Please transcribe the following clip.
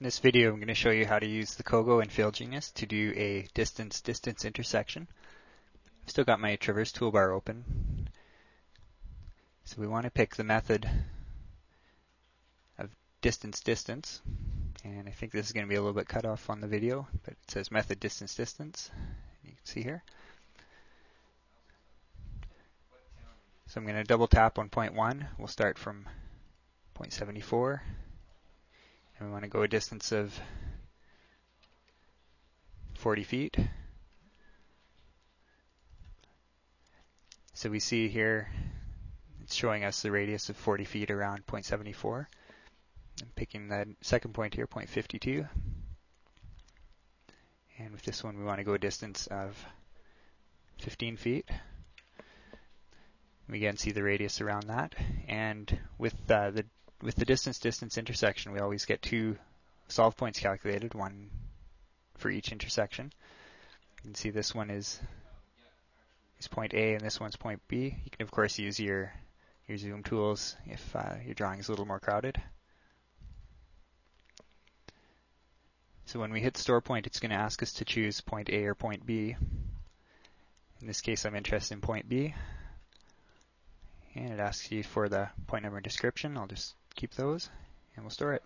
In this video, I'm going to show you how to use the COGO and FieldGenius to do a distance-distance intersection. I've still got my traverse toolbar open. So we want to pick the method of distance-distance. And I think this is going to be a little bit cut off on the video, but it says method distance-distance. You can see here. So I'm going to double tap on point 1. We'll start from point 74 and we want to go a distance of 40 feet. So we see here it's showing us the radius of 40 feet around point 0.74. I'm picking the second point here, point 0.52. And with this one we want to go a distance of 15 feet. We again see the radius around that. And with uh, the with the distance-distance intersection, we always get two solve points calculated, one for each intersection. You can see this one is is point A and this one's point B. You can of course use your your zoom tools if uh, your drawing is a little more crowded. So when we hit store point, it's going to ask us to choose point A or point B. In this case, I'm interested in point B. And it asks you for the point number and description. I'll just keep those and we'll store it.